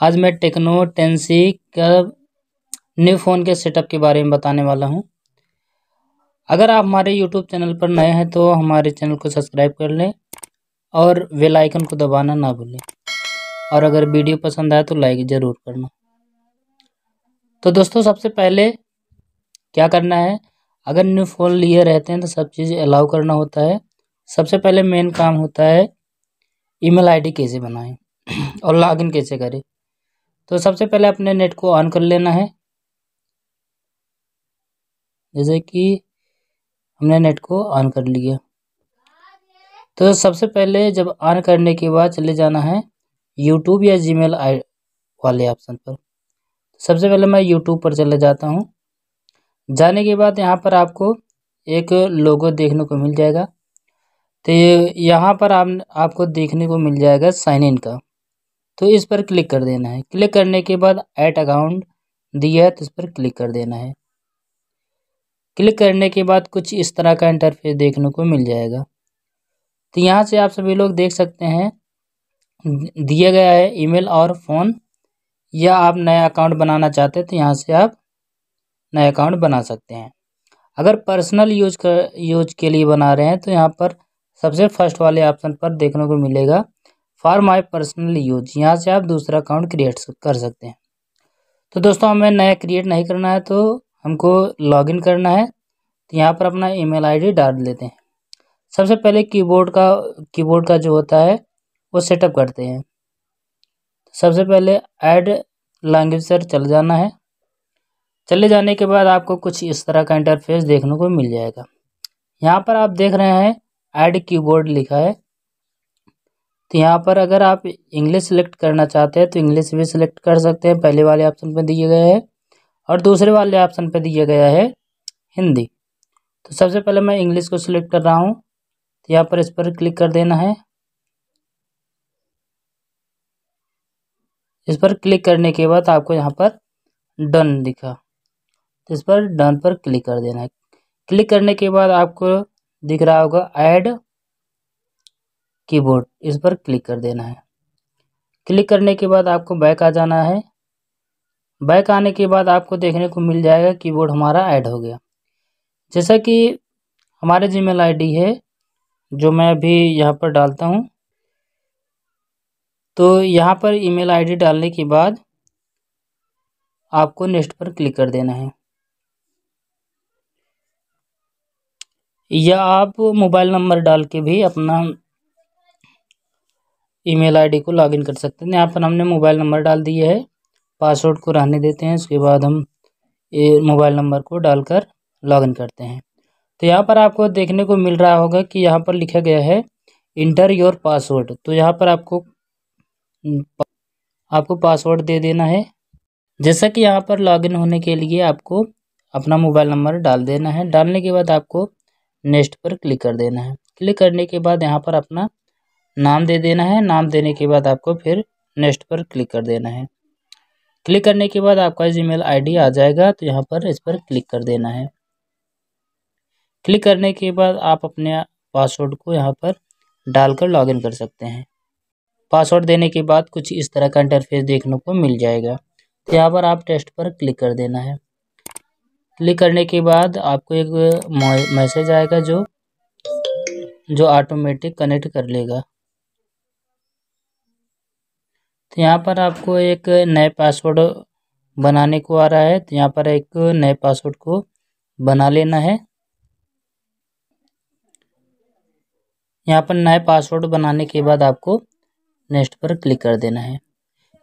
आज मैं टेक्नो टेंसी का न्यू फ़ोन के सेटअप के बारे में बताने वाला हूँ। अगर आप हमारे यूट्यूब चैनल पर नए हैं तो हमारे चैनल को सब्सक्राइब कर लें और बेल आइकन को दबाना ना भूलें। और अगर वीडियो पसंद आए तो लाइक ज़रूर करना। तो दोस्तों, सबसे पहले क्या करना है? अगर न्यू फ़ोन लिए रहते हैं तो सब चीज़ अलाउ करना होता है। सबसे पहले मेन काम होता है ईमेल आईडी कैसे बनाएँ और लॉगिन कैसे करें। तो सबसे पहले अपने नेट को ऑन कर लेना है। जैसे कि हमने नेट को ऑन कर लिया। तो सबसे पहले जब ऑन करने के बाद चले जाना है यूट्यूब या जीमेल आई वाले ऑप्शन पर। सबसे पहले मैं यूट्यूब पर चले जाता हूँ। जाने के बाद यहाँ पर आपको एक लोगो देखने को मिल जाएगा। तो यहाँ पर आप, आपको देखने को मिल जाएगा साइन इन का। तो इस पर क्लिक कर देना है। क्लिक करने के बाद ऐड अकाउंट दिया है तो इस पर क्लिक कर देना है। क्लिक करने के बाद कुछ इस तरह का इंटरफेस देखने को मिल जाएगा। तो यहाँ से आप सभी लोग देख सकते हैं, दिया गया है ईमेल और फ़ोन। या आप नया अकाउंट बनाना चाहते हैं तो यहाँ से आप नया अकाउंट बना सकते हैं। अगर पर्सनल यूज़ कर यूज़ के लिए बना रहे हैं तो यहाँ पर सबसे फ़र्स्ट वाले ऑप्शन पर देखने को मिलेगा। फॉर माई पर्सनल यूज़ यहाँ से आप दूसरा अकाउंट क्रिएट कर सकते हैं। तो दोस्तों, हमें नया क्रिएट नहीं करना है तो हमको लॉगिन करना है। तो यहाँ पर अपना ईमेल आईडी डाल लेते हैं। सबसे पहले कीबोर्ड का कीबोर्ड का जो होता है, वो सेटअप करते हैं। सबसे पहले ऐड लैंग्वेज सर चल जाना है। चले जाने के बाद आपको कुछ इस तरह का इंटरफेस देखने को मिल जाएगा। यहाँ पर आप देख रहे हैं ऐड कीबोर्ड लिखा है। तो यहाँ पर अगर आप इंग्लिश सेलेक्ट करना चाहते हैं तो इंग्लिश भी सिलेक्ट कर सकते हैं। पहले वाले ऑप्शन पर दिए गए हैं और दूसरे वाले ऑप्शन पर दिया गया है हिंदी। तो सबसे पहले मैं इंग्लिश को सिलेक्ट कर रहा हूँ। तो यहाँ पर इस पर क्लिक कर देना है। इस पर क्लिक करने के बाद आपको यहाँ पर डन दिखा। तो इस पर डन पर क्लिक कर देना है। क्लिक करने के बाद आपको दिख रहा होगा ऐड कीबोर्ड, इस पर क्लिक कर देना है। क्लिक करने के बाद आपको बैक आ जाना है। बैक आने के बाद आपको देखने को मिल जाएगा कीबोर्ड हमारा ऐड हो गया। जैसा कि हमारे जीमेल आईडी है, जो मैं अभी यहाँ पर डालता हूँ। तो यहाँ पर ईमेल आईडी डालने के बाद आपको नेक्स्ट पर क्लिक कर देना है। या आप मोबाइल नंबर डाल के भी अपना ईमेल आईडी को लॉगिन कर सकते हैं। यहाँ पर हमने मोबाइल नंबर डाल दिया है। पासवर्ड को रहने देते हैं। उसके बाद हम ये मोबाइल नंबर को डालकर लॉगिन करते हैं। तो यहाँ पर आपको देखने को मिल रहा होगा कि यहाँ पर लिखा गया है इंटर योर पासवर्ड तो यहाँ पर आपको आपको पासवर्ड दे देना है। जैसा कि यहाँ पर लॉगिन होने के लिए आपको अपना मोबाइल नंबर डाल देना है। डालने के बाद आपको नेक्स्ट पर क्लिक कर देना है। क्लिक करने के बाद यहाँ पर अपना नाम दे देना है। नाम देने के बाद आपको फिर नेक्स्ट पर क्लिक कर देना है। क्लिक करने के बाद आपका जीमेल आईडी आ जाएगा। तो यहाँ पर इस पर क्लिक कर देना है। क्लिक करने के बाद आप अपने पासवर्ड को यहाँ पर डालकर लॉगिन कर सकते हैं। पासवर्ड देने के बाद कुछ इस तरह का इंटरफेस देखने को मिल जाएगा। तो यहाँ पर आप टेस्ट पर क्लिक कर देना है। क्लिक करने के बाद आपको एक मैसेज आएगा जो जो ऑटोमेटिक कनेक्ट कर लेगा। तो यहाँ पर आपको एक नए पासवर्ड बनाने को आ रहा है। तो यहाँ पर एक नए पासवर्ड को बना लेना है। यहाँ पर नए पासवर्ड बनाने के बाद आपको नेक्स्ट पर क्लिक कर देना है।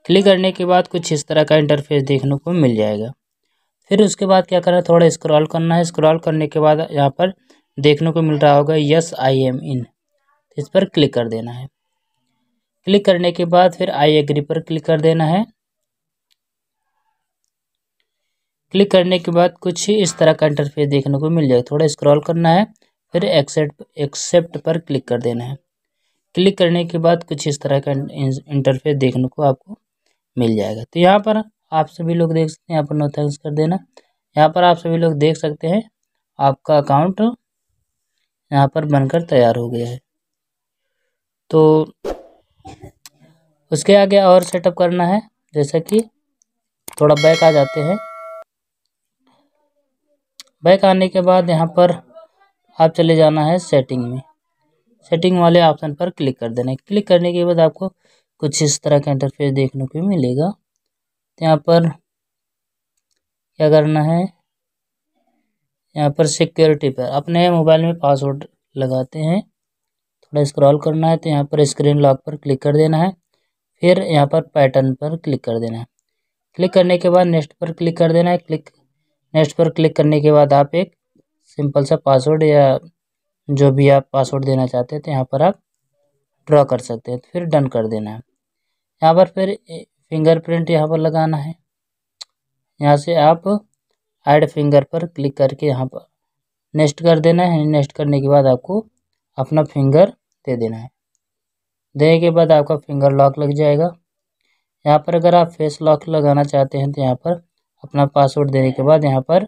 क्लिक करने के बाद कुछ इस तरह का इंटरफेस देखने को मिल जाएगा। फिर उसके बाद क्या करना थोड़ा स्क्रॉल करना है। स्क्रॉल करने के बाद यहाँ पर देखने को मिल रहा होगा यस आई एम इन इस पर क्लिक कर देना है। क्लिक करने के बाद फिर आई एग्री पर क्लिक कर देना है। क्लिक करने के बाद कुछ ही इस तरह का इंटरफेस देखने को मिल जाएगा थोड़ा स्क्रॉल करना है, फिर एक्सेप्ट एक्सेप्ट पर क्लिक कर देना है। क्लिक करने के बाद कुछ इस तरह का इंटरफेस देखने को आपको मिल जाएगा। तो यहाँ पर आप सभी लोग देख सकते हैं, यहाँ पर नो थैंक्स कर देना। यहाँ पर आप सभी लोग देख सकते हैं, आपका अकाउंट यहाँ पर बनकर तैयार हो गया है। तो उसके आगे और सेटअप करना है, जैसा कि थोड़ा बैक आ जाते हैं। बैक आने के बाद यहाँ पर आप चले जाना है सेटिंग में। सेटिंग वाले ऑप्शन पर क्लिक कर देना है। क्लिक करने के बाद आपको कुछ इस तरह का इंटरफेस देखने को मिलेगा। तो यहाँ पर क्या करना है? यहाँ पर सिक्योरिटी पर अपने मोबाइल में पासवर्ड लगाते हैं। थोड़ा स्क्रॉल करना है तो यहाँ पर स्क्रीन लॉक पर क्लिक कर देना है। फिर यहाँ पर पैटर्न पर क्लिक कर देना है। क्लिक करने के बाद नेक्स्ट पर क्लिक कर देना है। क्लिक नेक्स्ट पर क्लिक करने के बाद आप एक सिंपल सा पासवर्ड या जो भी आप पासवर्ड देना चाहते हैं तो यहाँ पर आप ड्रॉ कर सकते हैं। तो फिर डन कर देना है। यहाँ पर फिर फिंगरप्रिंट यहाँ पर लगाना है। यहाँ से आप ऐड फिंगर पर क्लिक करके यहाँ पर नेक्स्ट कर देना है। नेक्स्ट करने के बाद आपको अपना फिंगर दे देना है। देने के बाद आपका फिंगर लॉक लग जाएगा। यहाँ पर अगर आप फेस लॉक लगाना चाहते हैं तो यहाँ पर अपना पासवर्ड देने के बाद यहाँ पर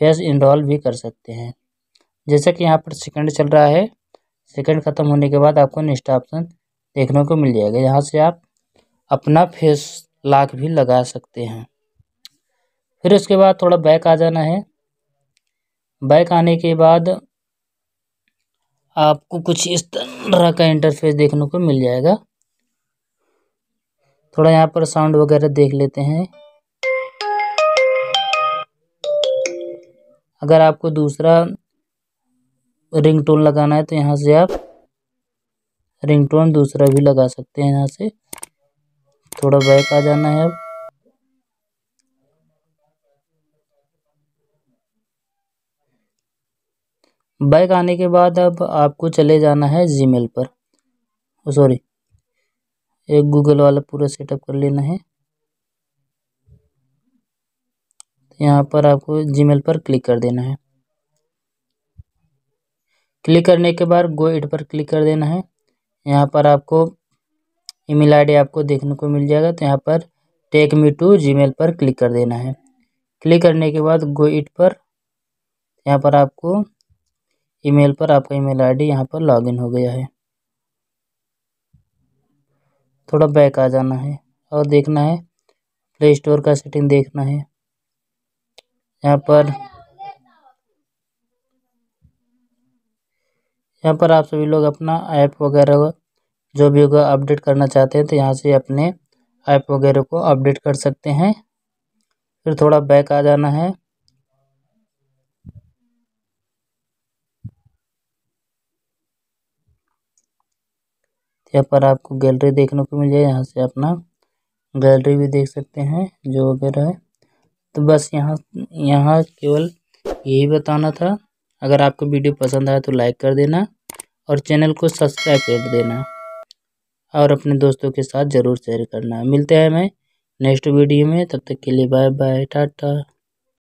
फेस इनरोल भी कर सकते हैं। जैसा कि यहाँ पर सेकंड चल रहा है सेकंड ख़त्म होने के बाद आपको नेक्स्ट ऑप्शन देखने को मिल जाएगा। यहाँ से आप अपना फेस लॉक भी लगा सकते हैं। फिर उसके बाद थोड़ा बैक आ जाना है। बैक आने के बाद आपको कुछ इस तरह का इंटरफेस देखने को मिल जाएगा। थोड़ा यहाँ पर साउंड वगैरह देख लेते हैं। अगर आपको दूसरा रिंगटोन लगाना है तो यहाँ से आप रिंगटोन दूसरा भी लगा सकते हैं यहाँ से। थोड़ा बैक आ जाना है अब। बैक आने के बाद अब आपको चले जाना है जीमेल पर। सॉरी एक गूगल वाला पूरा सेटअप कर लेना है। यहाँ पर आपको जीमेल पर क्लिक कर देना है। क्लिक करने के बाद गो इट पर क्लिक कर देना है। यहाँ पर आपको ईमेल आईडी आपको देखने को मिल जाएगा तो यहाँ पर टेक मी टू जीमेल पर क्लिक कर देना है। क्लिक करने के बाद गो इट पर यहाँ पर आपको ईमेल पर आपका ईमेल आईडी यहाँ पर लॉगिन हो गया है। थोड़ा बैक आ जाना है और देखना है। प्ले स्टोर का सेटिंग देखना है। यहाँ पर यहाँ पर आप सभी लोग अपना ऐप वगैरह जो भी होगा अपडेट करना चाहते हैं तो यहाँ से अपने ऐप वगैरह को अपडेट कर सकते हैं। फिर थोड़ा बैक आ जाना है। यहाँ पर आपको गैलरी देखने को मिल जाए। यहाँ से अपना गैलरी भी देख सकते हैं, जो वगैरह है। तो बस यहाँ यहाँ केवल यही बताना था। अगर आपको वीडियो पसंद आया तो लाइक कर देना और चैनल को सब्सक्राइब कर देना और अपने दोस्तों के साथ ज़रूर शेयर करना। मिलते हैं मैं नेक्स्ट वीडियो में। तब तक के लिए बाय बाय टाटा।